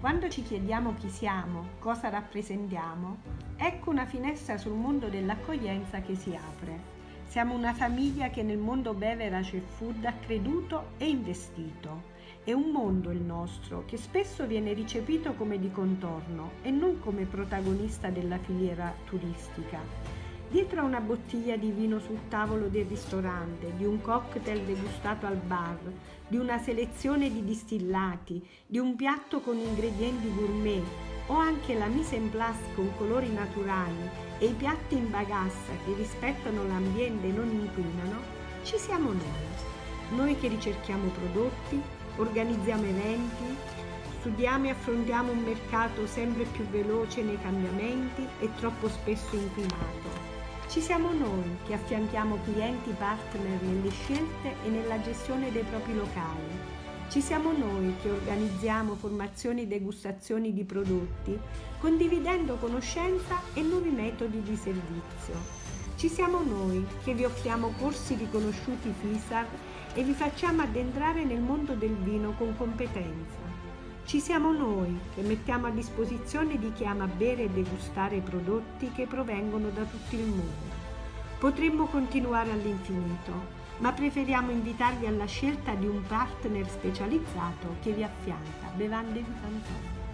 Quando ci chiediamo chi siamo, cosa rappresentiamo, ecco una finestra sul mondo dell'accoglienza che si apre. Siamo una famiglia che nel mondo beverage e food ha creduto e investito. È un mondo il nostro che spesso viene ricepito come di contorno e non come protagonista della filiera turistica. Dietro a una bottiglia di vino sul tavolo del ristorante, di un cocktail degustato al bar, di una selezione di distillati, di un piatto con ingredienti gourmet o anche la mise en place con colori naturali e i piatti in bagassa che rispettano l'ambiente e non inquinano, ci siamo noi. Noi che ricerchiamo prodotti, organizziamo eventi, studiamo e affrontiamo un mercato sempre più veloce nei cambiamenti e troppo spesso inquinato ci siamo noi che affianchiamo clienti partner nelle scelte e nella gestione dei propri locali. Ci siamo noi che organizziamo formazioni e degustazioni di prodotti, condividendo conoscenza e nuovi metodi di servizio. Ci siamo noi che vi offriamo corsi riconosciuti FISAR e vi facciamo addentrare nel mondo del vino con competenza. Ci siamo noi che mettiamo a disposizione di chi ama bere e degustare prodotti che provengono da tutto il mondo. Potremmo continuare all'infinito, ma preferiamo invitarvi alla scelta di un partner specializzato che vi affianca. Bevande di Cantone.